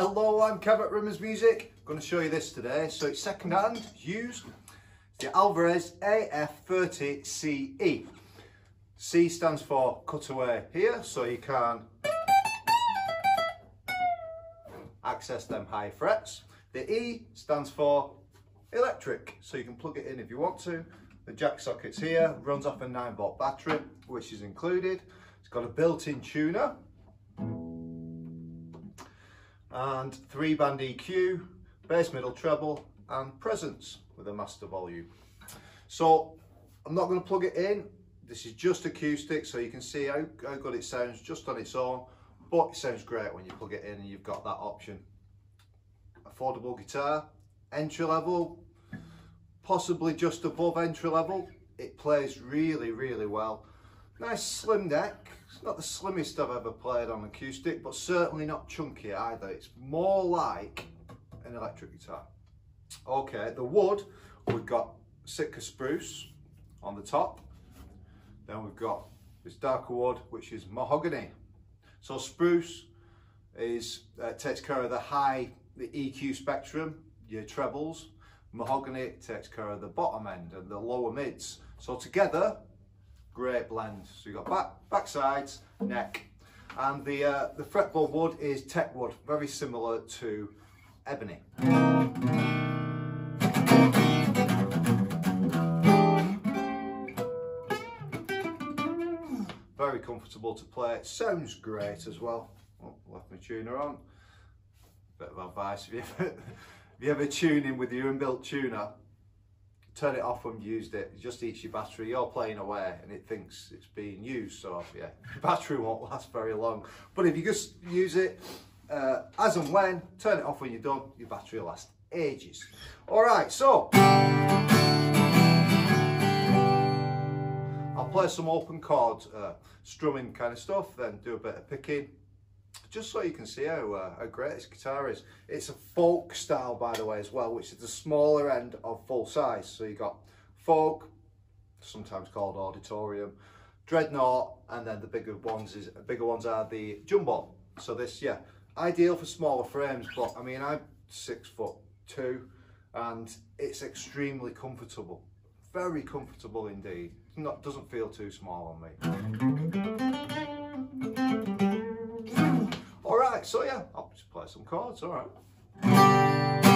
Kev Rimmers Music. I'm going to show you this today. So it's second hand, used. The Alvarez AF30CE. C stands for cutaway here, so you can access them high frets. The E stands for electric, so you can plug it in if you want to. The jack socket's here, runs off a 9 volt battery, which is included. It's got a built-in tuner, and three band EQ, bass, middle, treble, and presence with a master volume. So I'm not going to plug it in. This is just acoustic, so you can see how, how good it sounds just on its own, but it sounds great when you plug it in and you've got that option. Affordable guitar, entry level, possibly just above entry level. It plays really, really well. Nice slim neck. It's not the slimmest I've ever played on acoustic, but certainly not chunky either. It's more like an electric guitar. Okay, the wood, we've got Sitka spruce on the top. Then we've got this darker wood, which is mahogany. So spruce is uh, takes care of the high, the EQ spectrum, your trebles. Mahogany takes care of the bottom end and the lower mids. So together, great blend. So you've got back, back sides, neck. And the, uh, the fretboard wood is tech wood, very similar to ebony. Very comfortable to play. It sounds great as well. Oh, left my tuner on. Bit of advice, if you ever, if you ever tune in with your inbuilt tuner, turn it off when you used it. It just eats your battery. You're playing away and it thinks it's being used. So yeah, battery won't last very long. But if you just use it uh, as and when, turn it off when you're done, your battery will last ages. All right, so I'll play some open chords, uh, strumming kind of stuff, then do a bit of picking just so you can see how, uh, how great this guitar is. It's a folk style, by the way, as well, which is the smaller end of full size. So you got folk, sometimes called auditorium, dreadnought, and then the bigger ones is bigger ones are the jumbo. So this, yeah, ideal for smaller frames. But I mean, I'm six foot two, and it's extremely comfortable, very comfortable indeed. Not doesn't feel too small on me. So yeah, I'll just play some chords, all right.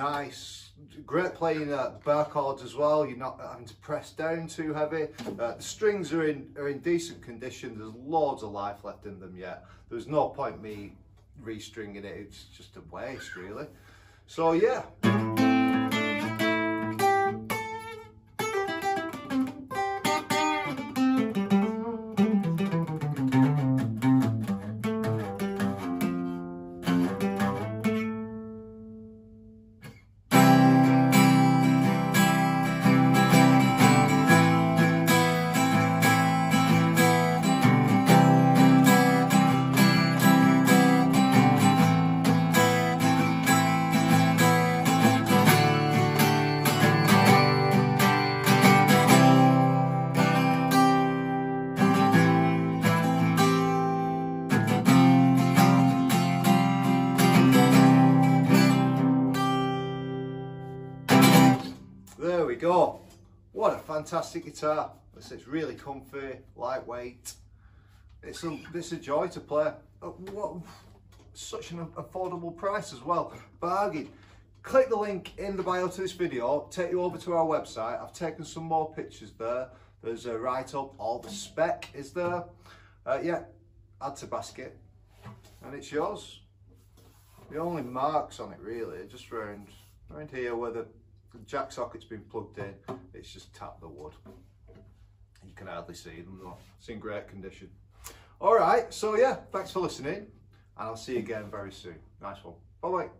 Nice. Great playing uh, bar chords as well. You're not having to press down too heavy. Uh, the strings are in are in decent condition. There's loads of life left in them yet. There's no point me restringing it. It's just a waste really. So yeah. Go. What a fantastic guitar. It's really comfy, lightweight. It's a, it's a joy to play. What, such an affordable price as well. Bargain. Click the link in the bio to this video, take you over to our website. I've taken some more pictures there. There's a write-up, all the spec is there. Uh, yeah, add to basket, and it's yours. The only marks on it really, just around, around here where the jack socket's been plugged in, it's just tapped the wood. You can hardly see them though. It's in great condition. All right, so yeah, thanks for listening, and I'll see you again very soon. Nice one. Bye bye.